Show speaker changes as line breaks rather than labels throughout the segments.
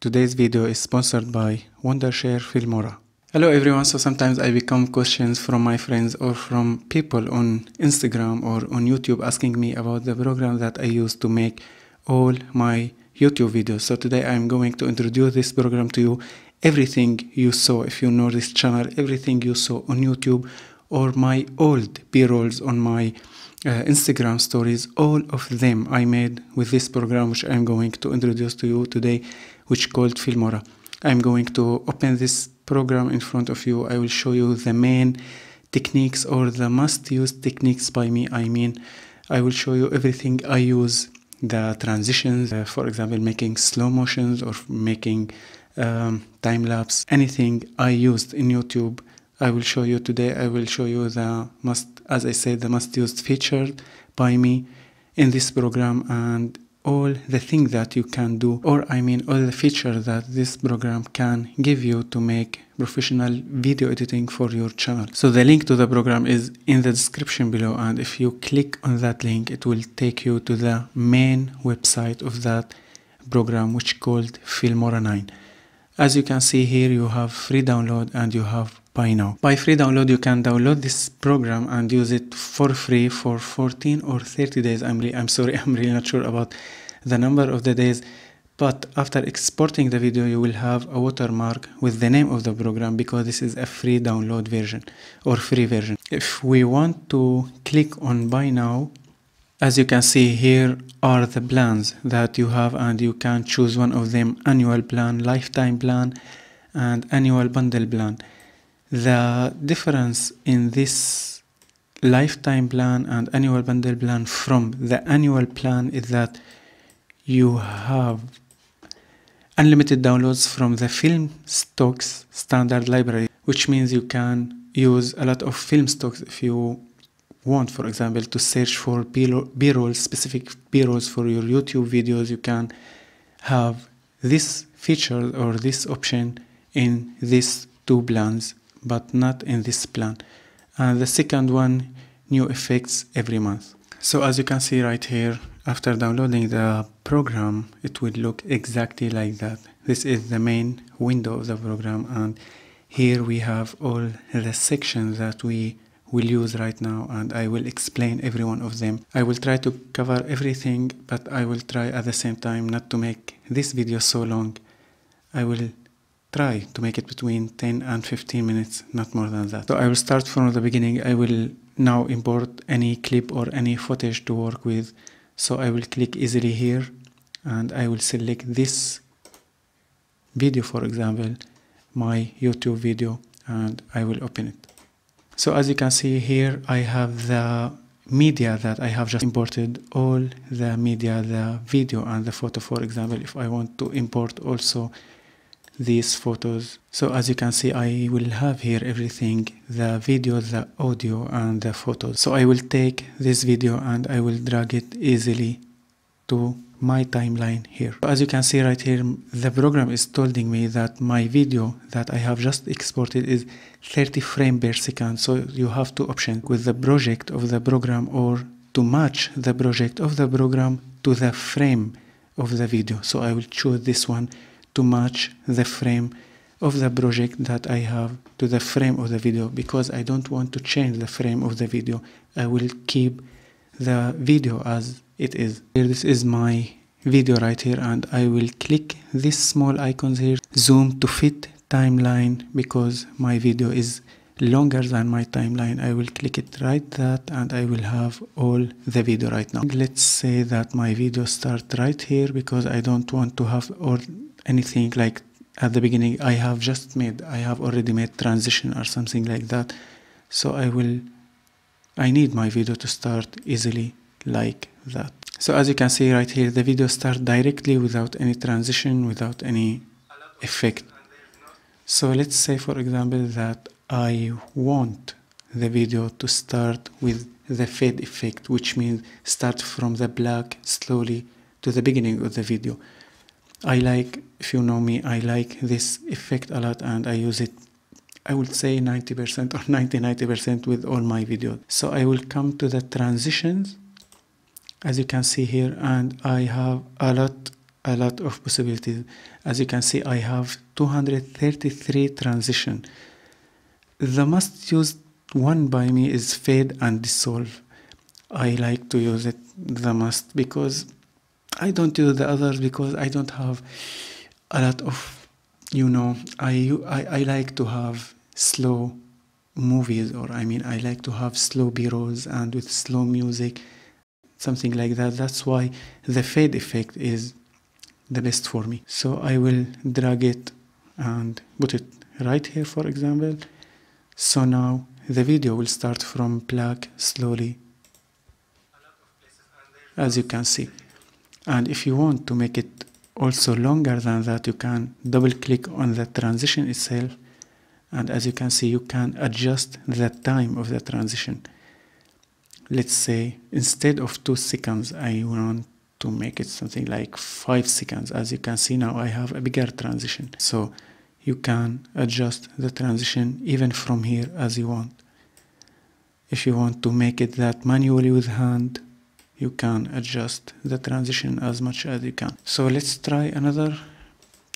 Today's video is sponsored by Wondershare Filmora. Hello everyone, so sometimes I become questions from my friends or from people on Instagram or on YouTube asking me about the program that I use to make all my YouTube videos. So today I'm going to introduce this program to you. Everything you saw, if you know this channel, everything you saw on YouTube or my old B-rolls on my uh, Instagram stories, all of them I made with this program which I'm going to introduce to you today, which called Filmora. I'm going to open this program in front of you. I will show you the main techniques or the must use techniques by me. I mean, I will show you everything I use, the transitions, uh, for example, making slow motions or making um, time lapse, anything I used in YouTube I will show you today. I will show you the must, as I said, the must used feature by me in this program and all the things that you can do, or I mean, all the features that this program can give you to make professional video editing for your channel. So the link to the program is in the description below, and if you click on that link, it will take you to the main website of that program, which called Filmora 9. As you can see here, you have free download and you have buy now. By free download, you can download this program and use it for free for 14 or 30 days. I'm, I'm sorry, I'm really not sure about the number of the days. But after exporting the video, you will have a watermark with the name of the program because this is a free download version or free version. If we want to click on buy now, as you can see here are the plans that you have and you can choose one of them annual plan, lifetime plan and annual bundle plan. The difference in this lifetime plan and annual bundle plan from the annual plan is that you have unlimited downloads from the film stocks standard library which means you can use a lot of film stocks if you want, for example, to search for B-rolls, specific B-rolls for your YouTube videos, you can have this feature or this option in these two plans, but not in this plan. And the second one, new effects every month. So as you can see right here, after downloading the program, it will look exactly like that. This is the main window of the program and here we have all the sections that we will use right now and I will explain every one of them. I will try to cover everything but I will try at the same time not to make this video so long. I will try to make it between 10 and 15 minutes, not more than that. So I will start from the beginning. I will now import any clip or any footage to work with. So I will click easily here and I will select this video for example, my YouTube video and I will open it. So as you can see here, I have the media that I have just imported, all the media, the video and the photo, for example, if I want to import also these photos. So as you can see, I will have here everything, the video, the audio and the photos. So I will take this video and I will drag it easily to my timeline here. As you can see right here, the program is telling me that my video that I have just exported is 30 frame per second. So you have two options with the project of the program or to match the project of the program to the frame of the video. So I will choose this one to match the frame of the project that I have to the frame of the video because I don't want to change the frame of the video. I will keep the video as it is. Here this is my video right here and I will click this small icons here, zoom to fit timeline because my video is longer than my timeline. I will click it right that and I will have all the video right now. Let's say that my video start right here because I don't want to have or anything like at the beginning I have just made, I have already made transition or something like that. So I will, I need my video to start easily like that. So as you can see right here, the video starts directly without any transition, without any effect. So let's say for example that I want the video to start with the fade effect, which means start from the black slowly to the beginning of the video. I like, if you know me, I like this effect a lot and I use it I would say 90% or 90-90% with all my videos. So I will come to the transitions as you can see here and I have a lot a lot of possibilities. As you can see I have 233 transition the most used one by me is fade and dissolve. I like to use it the most because I don't use the others because I don't have a lot of you know I, I, I like to have slow movies or I mean I like to have slow b-rolls and with slow music something like that. That's why the fade effect is the best for me. So I will drag it and put it right here for example. So now the video will start from black slowly. As you can see and if you want to make it also longer than that you can double click on the transition itself. And as you can see you can adjust the time of the transition. Let's say instead of two seconds I want to make it something like five seconds. As you can see now I have a bigger transition. So you can adjust the transition even from here as you want. If you want to make it that manually with hand you can adjust the transition as much as you can. So let's try another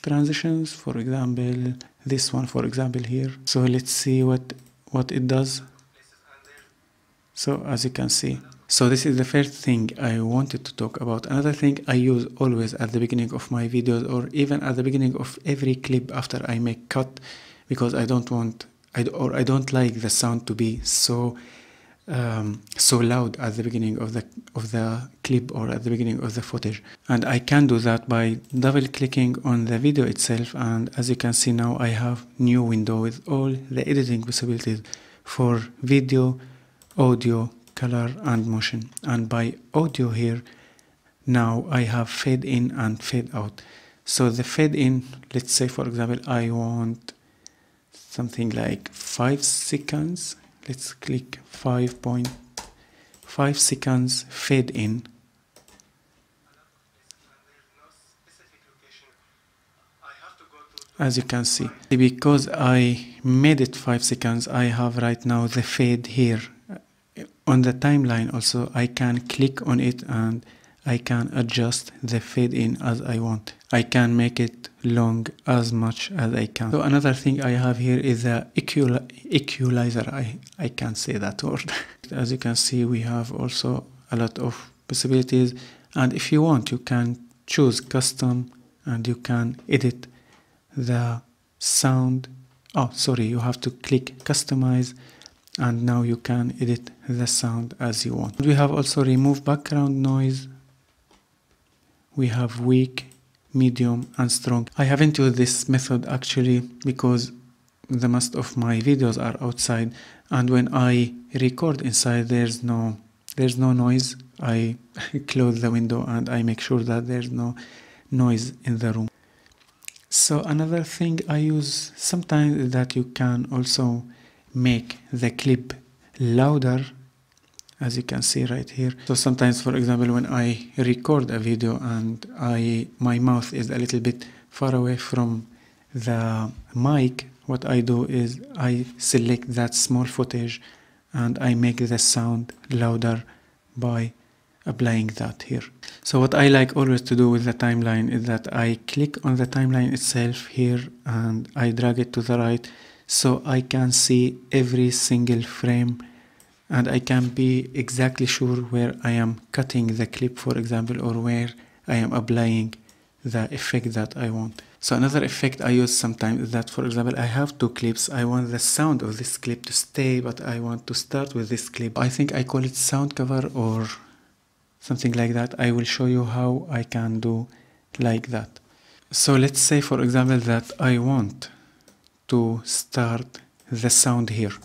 transitions. For example this one for example here. So let's see what what it does. So as you can see so this is the first thing I wanted to talk about. Another thing I use always at the beginning of my videos or even at the beginning of every clip after I make cut because I don't want I, or I don't like the sound to be so um, so loud at the beginning of the of the clip or at the beginning of the footage. And I can do that by double clicking on the video itself. And as you can see now I have new window with all the editing possibilities for video audio color and motion. And by audio here now I have fade in and fade out. So the fade in let's say for example I want something like 5 seconds let's click 5.5 seconds fade in. As you can see because I made it 5 seconds I have right now the fade here. On the timeline also I can click on it and I can adjust the fade in as I want. I can make it long as much as I can. So another thing I have here is the equalizer. I, I can't say that word. as you can see we have also a lot of possibilities and if you want you can choose custom and you can edit the sound. Oh sorry you have to click customize and now you can edit the sound as you want. We have also remove background noise we have weak, medium and strong. I haven't used this method actually because the most of my videos are outside and when I record inside there's no there's no noise. I close the window and I make sure that there's no noise in the room. So another thing I use sometimes is that you can also make the clip louder as you can see right here so sometimes for example when I record a video and I my mouth is a little bit far away from the mic what I do is I select that small footage and I make the sound louder by applying that here. So what I like always to do with the timeline is that I click on the timeline itself here and I drag it to the right so I can see every single frame and I can be exactly sure where I am cutting the clip for example or where I am applying the effect that I want. So another effect I use sometimes is that for example I have two clips I want the sound of this clip to stay but I want to start with this clip. I think I call it sound cover or something like that. I will show you how I can do like that. So let's say for example that I want to start the sound here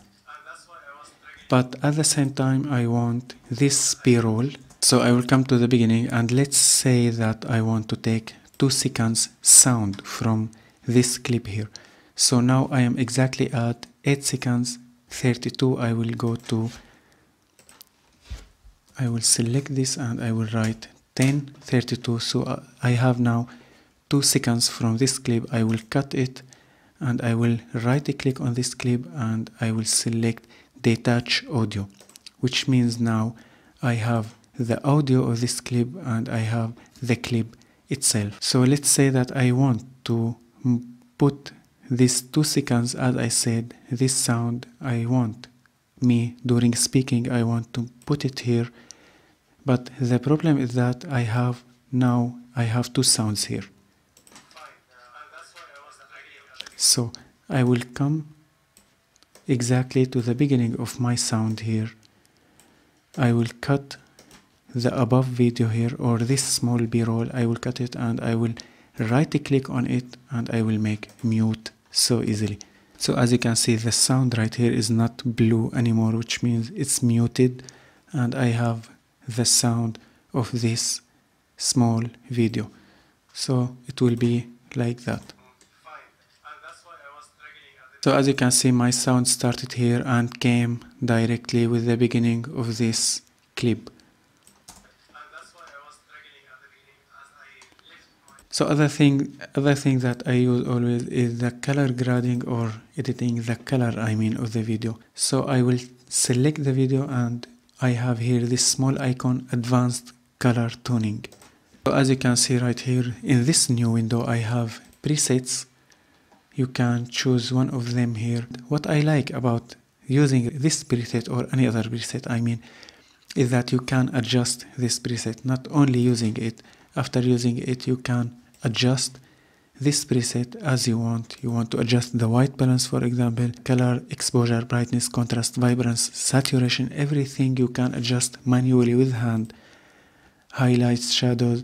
but at the same time I want this b-roll. So I will come to the beginning and let's say that I want to take 2 seconds sound from this clip here. So now I am exactly at 8 seconds 32 I will go to I will select this and I will write 10 32 so uh, I have now 2 seconds from this clip. I will cut it and I will right click on this clip and I will select detach audio which means now I have the audio of this clip and I have the clip itself. So let's say that I want to put these two seconds as I said this sound I want me during speaking I want to put it here but the problem is that I have now I have two sounds here so I will come exactly to the beginning of my sound here. I will cut the above video here or this small b-roll. I will cut it and I will right click on it and I will make mute so easily. So as you can see the sound right here is not blue anymore which means it's muted. And I have the sound of this small video. So it will be like that so as you can see my sound started here and came directly with the beginning of this clip So other thing, other thing that I use always is the color grading or editing the color I mean of the video. So I will select the video and I have here this small icon advanced color tuning. So as you can see right here in this new window I have presets. You can choose one of them here. What I like about using this preset or any other preset I mean is that you can adjust this preset not only using it after using it you can adjust this preset as you want. You want to adjust the white balance, for example, color, exposure, brightness, contrast, vibrance, saturation, everything you can adjust manually with hand. Highlights, shadows.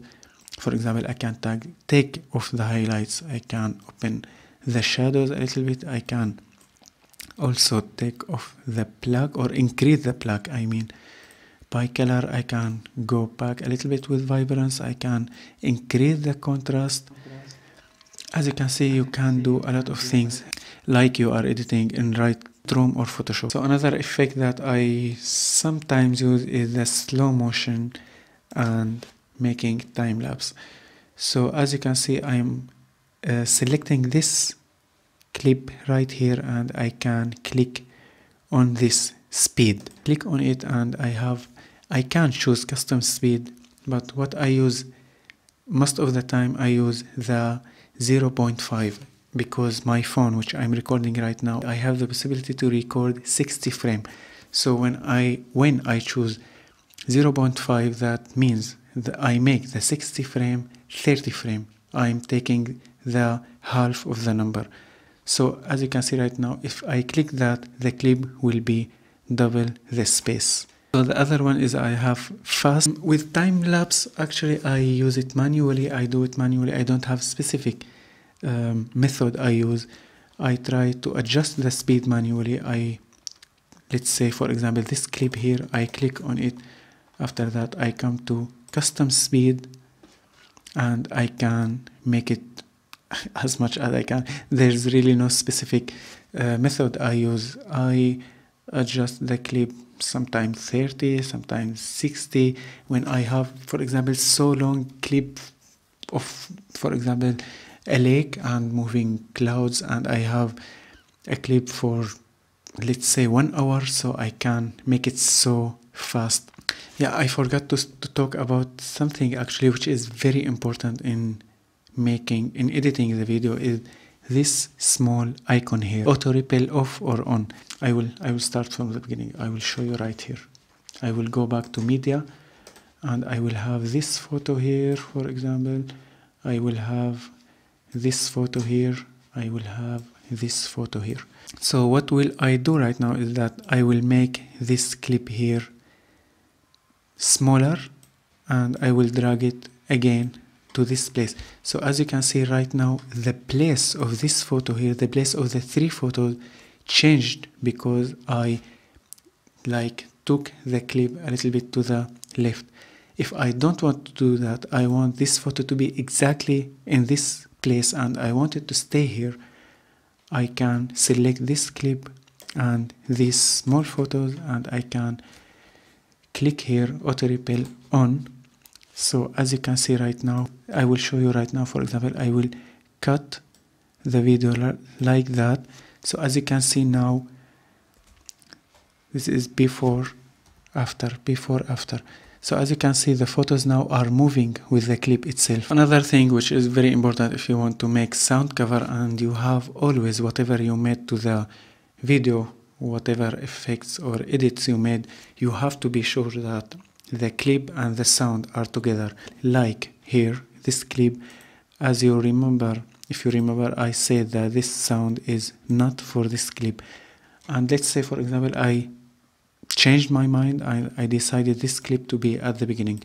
For example, I can tag, take off the highlights. I can open the shadows a little bit. I can also take off the plug or increase the plug, I mean. By color I can go back a little bit with vibrance I can increase the contrast. As you can see you can do a lot of things like you are editing in Lightroom or Photoshop. So another effect that I sometimes use is the slow motion and making time lapse. So as you can see I'm uh, selecting this clip right here and I can click on this speed. Click on it and I have I can choose custom speed but what I use most of the time I use the 0.5 because my phone which I'm recording right now I have the possibility to record 60 frame. So when I when I choose 0.5 that means that I make the 60 frame 30 frame. I'm taking the half of the number so as you can see right now if I click that the clip will be double the space so the other one is I have fast with time lapse. Actually, I use it manually. I do it manually. I don't have specific um, method I use. I try to adjust the speed manually. I let's say for example this clip here. I click on it. After that, I come to custom speed, and I can make it as much as I can. There's really no specific uh, method I use. I adjust the clip sometimes 30 sometimes 60 when i have for example so long clip of for example a lake and moving clouds and i have a clip for let's say one hour so i can make it so fast yeah i forgot to, to talk about something actually which is very important in making in editing the video is this small icon here. Auto ripple off or on? I will I will start from the beginning. I will show you right here. I will go back to media and I will have this photo here for example. I will have this photo here. I will have this photo here. So what will I do right now is that I will make this clip here smaller and I will drag it again to this place. So as you can see right now the place of this photo here the place of the three photos changed because I like took the clip a little bit to the left. If I don't want to do that I want this photo to be exactly in this place and I want it to stay here. I can select this clip and these small photos and I can click here auto ripple on so as you can see right now I will show you right now for example I will cut the video like that so as you can see now this is before after before after So as you can see the photos now are moving with the clip itself. Another thing which is very important if you want to make sound cover and you have always whatever you made to the video whatever effects or edits you made you have to be sure that the clip and the sound are together. Like here this clip as you remember if you remember I said that this sound is not for this clip. And let's say for example I changed my mind I, I decided this clip to be at the beginning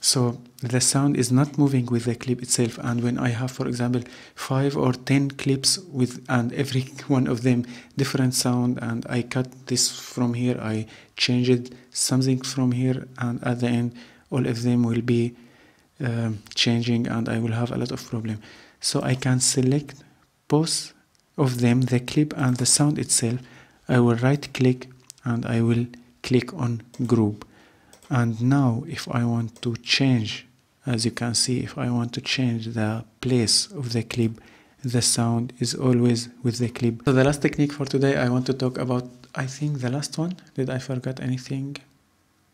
so the sound is not moving with the clip itself and when I have for example five or ten clips with and every one of them different sound and I cut this from here I changed something from here and at the end all of them will be um, changing and I will have a lot of problem. So I can select both of them the clip and the sound itself. I will right click and I will click on group and now if I want to change as you can see if I want to change the place of the clip the sound is always with the clip. So the last technique for today I want to talk about I think the last one. Did I forget anything?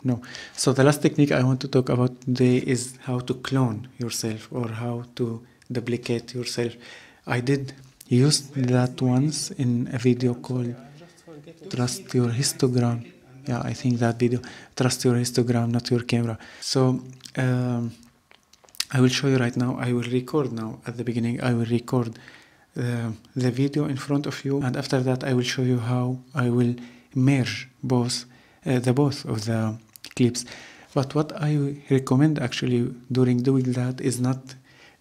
No. So the last technique I want to talk about today is how to clone yourself or how to duplicate yourself. I did use that once in a video called trust your histogram yeah i think that video trust your histogram not your camera. So um, i will show you right now. I will record now at the beginning. I will record uh, the video in front of you and after that i will show you how i will merge both uh, the both of the clips. But what i recommend actually during doing that is not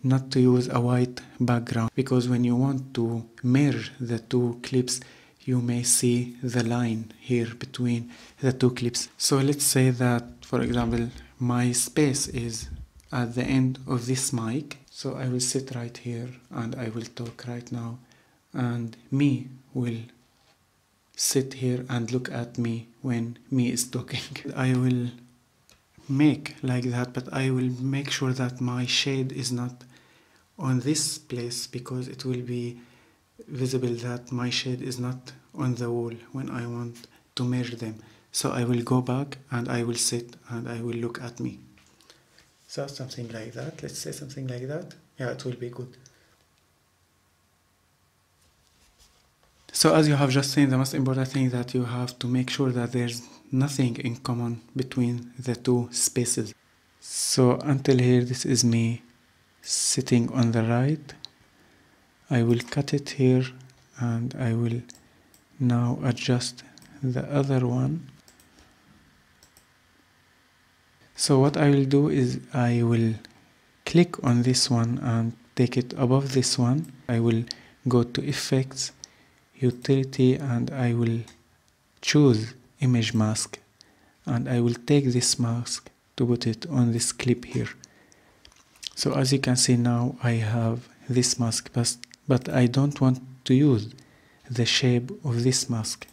not to use a white background because when you want to merge the two clips you may see the line here between the two clips. So let's say that, for example, my space is at the end of this mic. So I will sit right here and I will talk right now and me will sit here and look at me when me is talking. I will make like that but I will make sure that my shade is not on this place because it will be visible that my shade is not on the wall when I want to measure them. So I will go back and I will sit and I will look at me. So something like that. Let's say something like that. Yeah, it will be good. So as you have just seen, the most important thing that you have to make sure that there's nothing in common between the two spaces. So until here, this is me sitting on the right I will cut it here and I will now adjust the other one. So what I will do is I will click on this one and take it above this one. I will go to effects utility and I will choose image mask. And I will take this mask to put it on this clip here. So as you can see now I have this mask but but I don't want to use the shape of this mask.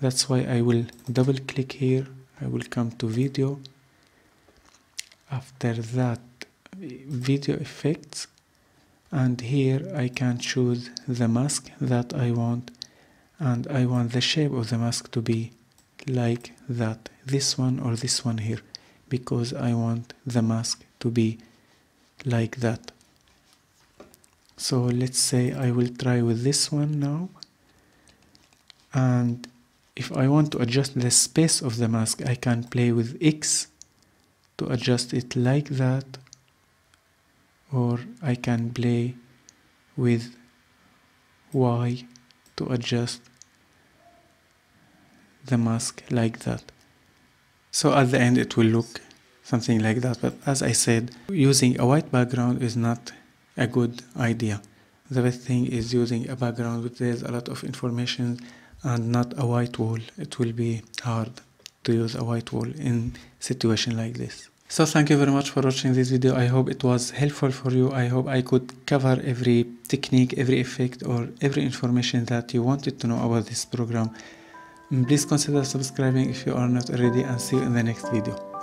That's why I will double click here. I will come to video. After that video effects. And here I can choose the mask that I want. And I want the shape of the mask to be like that. This one or this one here. Because I want the mask to be like that. So let's say I will try with this one now and if I want to adjust the space of the mask I can play with X to adjust it like that. Or I can play with Y to adjust the mask like that. So at the end it will look something like that. But as I said using a white background is not a good idea. The best thing is using a background with there's a lot of information and not a white wall. It will be hard to use a white wall in situation like this. So thank you very much for watching this video. I hope it was helpful for you. I hope I could cover every technique, every effect or every information that you wanted to know about this program. Please consider subscribing if you are not already and see you in the next video.